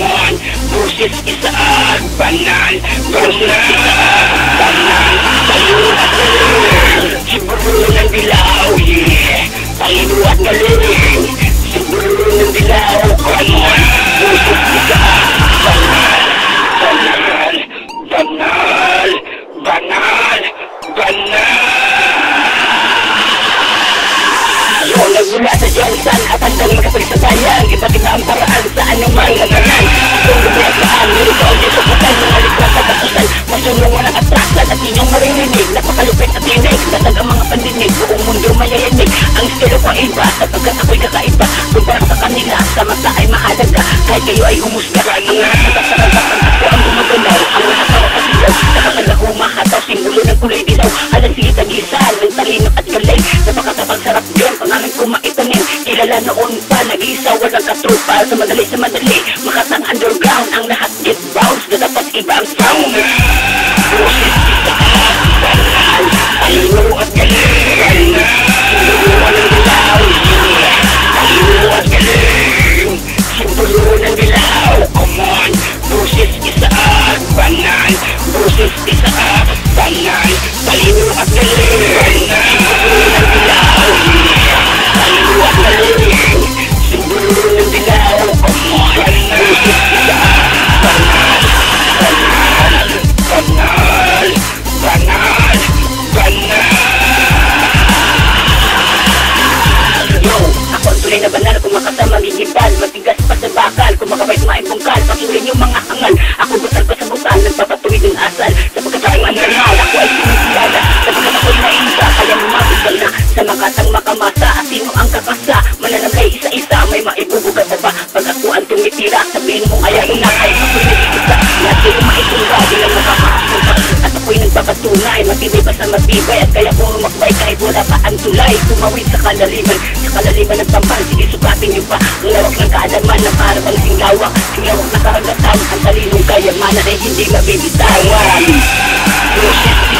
Pokemon versus isaan banal versus isang banan sayur at galing si Bruno ng Bilao yeah Pangino at galing si Bruno ng Bilao Pokemon versus isaan banal banal banal banal banal Yo, nagulat sa Johnson at hanggang makapagsasayang Iba't iba ang para sa anumang laganan Kung gabi at saan, nilito ang Diyos sa putan Mga likwas at katusan, masulong walang atrasan At inyong maririnig, napakalupit at tinig Datag ang mga pandinig, buong mundo mayayanig Ang estilo ko iba, sapagkat ako'y kakaiba Kumpara sa kanila, sa mata ay mahalaga Kahit kayo ay humusga Ang mga natatarapan ko maitanim, kilala noon pa Nag-isa, walang katrupa, sa madali sa madali Makatang underground, ang lahat. Get bounce Na dapat iba ang sound. Boses sino ang kakasa Mananamlay isa-isa May maibubugat na ba? Pag ako ang tumitira Sabihin mo ayaw na Ay ako'y nag-iisa Lahat kayo maitunga Di lang makakasuka At ako'y nagpapatunay Matibay pa sa matibay. At kaya kung umakbay Kahit wala pa ang tulay Tumawid sa kalaliman. Sa kalaliman ng pampan Sige sukatin niyo pa. Ang lawak ng kaalaman Na para bang singlawak Singlawak na karagatan Ang talinong kayamanan Ay hindi mabibitawan Proses